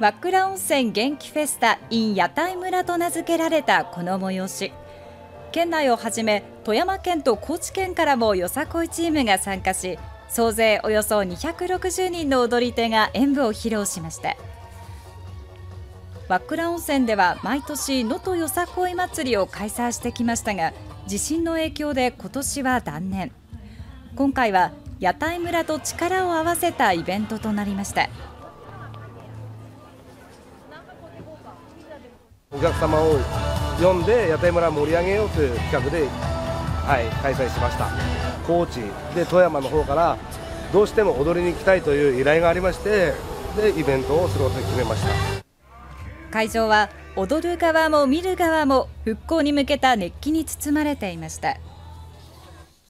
和倉温泉元気フェスタ in 屋台村と名付けられたこの催し。県内をはじめ富山県と高知県からもよさこいチームが参加し総勢およそ260人の踊り手が演舞を披露しました。和倉温泉では毎年能登よさこい祭りを開催してきましたが地震の影響で今年は断念。今回は屋台村と力を合わせたイベントとなりました。お客様を呼んで屋台村を盛り上げようという企画で、はい、開催しました。高知で富山の方からどうしても踊りに行きたいという依頼がありましてでイベントをすることに決めました。会場は踊る側も見る側も復興に向けた熱気に包まれていました。